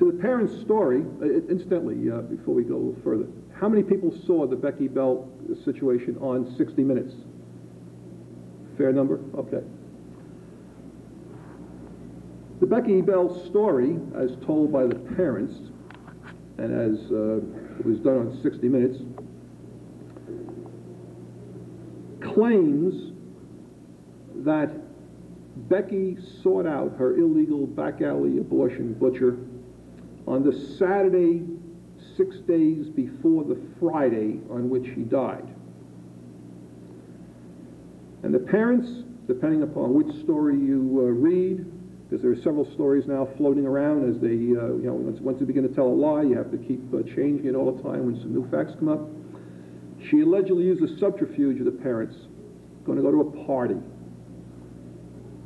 To the parents' story, uh, incidentally, uh, before we go a little further, how many people saw the Becky Bell situation on 60 Minutes? Fair number? Okay. The Becky Bell story, as told by the parents, and as uh, it was done on 60 Minutes, claims that Becky sought out her illegal back alley abortion butcher on the Saturday, six days before the Friday on which he died. And the parents, depending upon which story you uh, read, because there are several stories now floating around as they, uh, you know, once, once, they begin to tell a lie, you have to keep uh, changing it all the time when some new facts come up. She allegedly used the subterfuge of the parents, going to go to a party.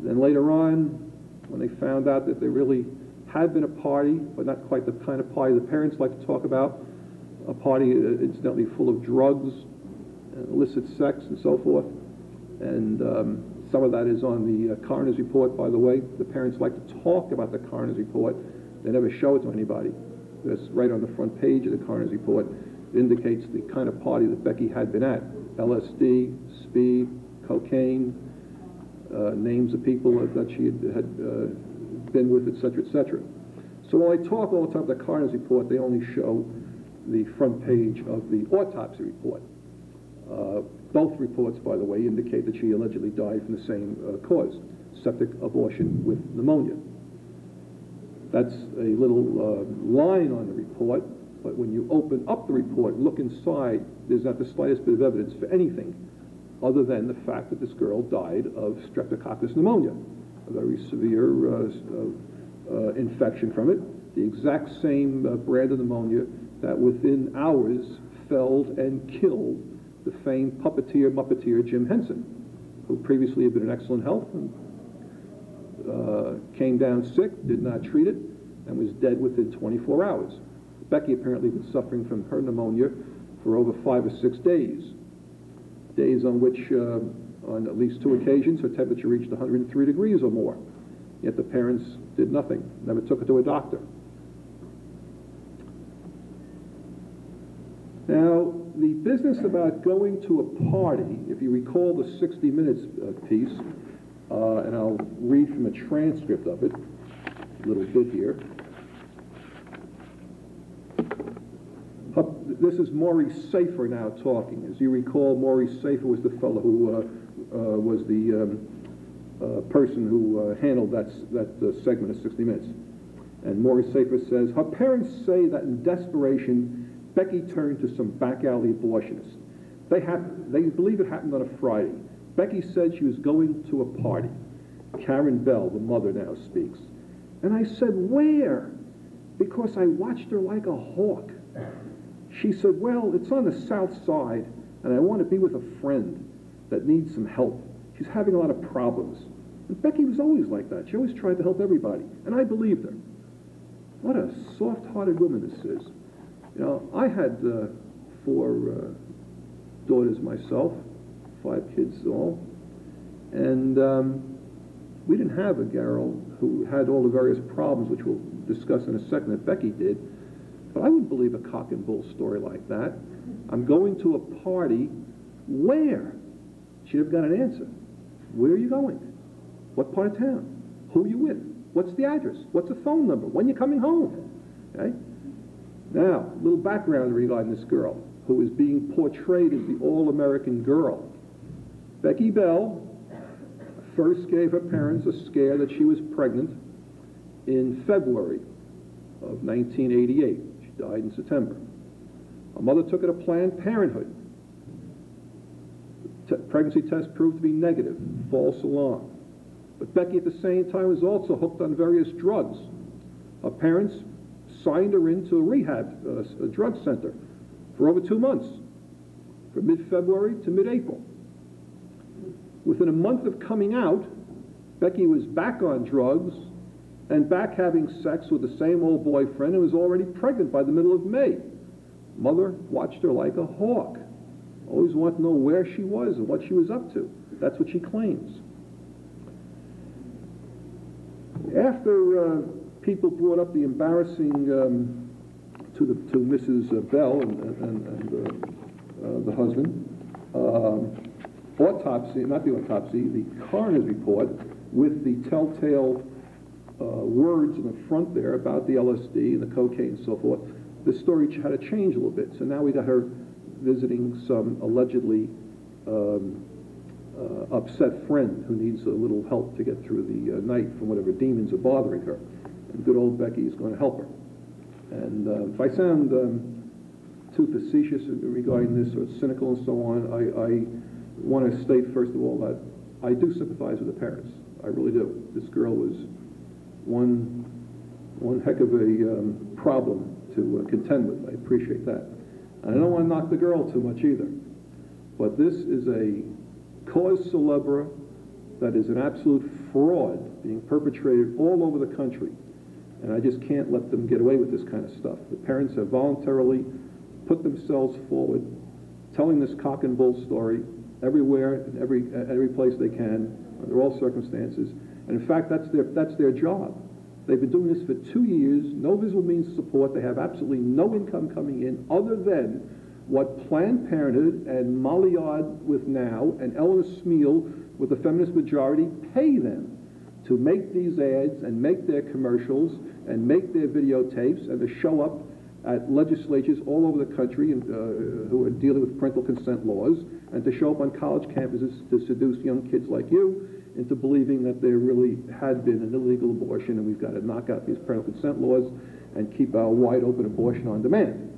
Then later on, when they found out that they really had been a party, but not quite the kind of party the parents like to talk about, a party uh, incidentally full of drugs, illicit sex, and so forth. And um, some of that is on the uh, coroner's report, by the way. The parents like to talk about the coroner's report. They never show it to anybody. That's right on the front page of the coroner's report. It indicates the kind of party that Becky had been at. LSD, speed, cocaine, uh, names of people that she had, had uh, been with, etc., etc. So while I talk all the time about the coroner's report, they only show the front page of the autopsy report. Uh, both reports, by the way, indicate that she allegedly died from the same uh, cause, septic abortion with pneumonia. That's a little uh, line on the report, but when you open up the report, look inside, there's not the slightest bit of evidence for anything other than the fact that this girl died of streptococcus pneumonia, a very severe uh, uh, uh, infection from it, the exact same brand of pneumonia that within hours felled and killed the famed puppeteer, muppeteer Jim Henson, who previously had been in excellent health and uh, came down sick, did not treat it, and was dead within 24 hours. Becky apparently had been suffering from her pneumonia for over five or six days, days on which, uh, on at least two occasions, her temperature reached 103 degrees or more. Yet the parents did nothing, never took her to a doctor. Now, the business about going to a party, if you recall the 60 Minutes uh, piece, uh, and I'll read from a transcript of it, a little bit here. This is Maurice Safer now talking. As you recall, Maurice Safer was the fellow who uh, uh, was the um, uh, person who handled that, that segment of 60 Minutes. And Maurice Safer says, her parents say that in desperation, Becky turned to some back alley abortionists. They, they believe it happened on a Friday. Becky said she was going to a party. Karen Bell, the mother, now speaks. And I said, Where? Because I watched her like a hawk. She said, Well, it's on the south side, and I want to be with a friend that needs some help. She's having a lot of problems. And Becky was always like that. She always tried to help everybody, and I believed her. What a soft hearted woman this is. You know, I had uh, four uh, daughters myself, five kids all, and um, we didn't have a girl who had all the various problems, which we'll discuss in a second, that Becky did. But I wouldn't believe a cock and bull story like that. I'm going to a party. Where? She'd have got an answer. Where are you going? What part of town? Who are you with? What's the address? What's the phone number? When are you coming home? Okay? Now, a little background regarding this girl, who is being portrayed as the all-American girl. Becky Bell first gave her parents a scare that she was pregnant in February of 1988. Died in September. Her mother took her to Planned Parenthood. Pregnancy test proved to be negative, false alarm. But Becky at the same time was also hooked on various drugs. Her parents signed her into a rehab uh, a drug center for over two months, from mid-February to mid-April. Within a month of coming out, Becky was back on drugs and back having sex with the same old boyfriend and was already pregnant by the middle of May. Mother watched her like a hawk. Always wanted to know where she was and what she was up to. That's what she claims. After uh, people brought up the embarrassing, um, to the, to Mrs. Bell and, and, and uh, uh, the husband, um, autopsy, not the autopsy, the coroner's report with the telltale uh, words in the front there about the LSD and the cocaine and so forth. The story had to change a little bit. So now we got her visiting some allegedly um, uh, upset friend who needs a little help to get through the uh, night from whatever demons are bothering her. And good old Becky is going to help her. And uh, if I sound um, too facetious regarding this or cynical and so on, I, I want to state first of all that I do sympathize with the parents. I really do. This girl was one one heck of a um, problem to uh, contend with. I appreciate that. I don't want to knock the girl too much either. But this is a cause celebre that is an absolute fraud being perpetrated all over the country. And I just can't let them get away with this kind of stuff. The parents have voluntarily put themselves forward, telling this cock and bull story everywhere, and every, every place they can, under all circumstances. And in fact, that's their, that's their job. They've been doing this for two years, no visible means of support. They have absolutely no income coming in other than what Planned Parenthood and Molly Yard with NOW and Eleanor Smeal with the feminist majority pay them to make these ads and make their commercials and make their videotapes and to show up at legislatures all over the country and, uh, who are dealing with parental consent laws and to show up on college campuses to seduce young kids like you into believing that there really had been an illegal abortion and we've got to knock out these parental consent laws and keep our wide open abortion on demand.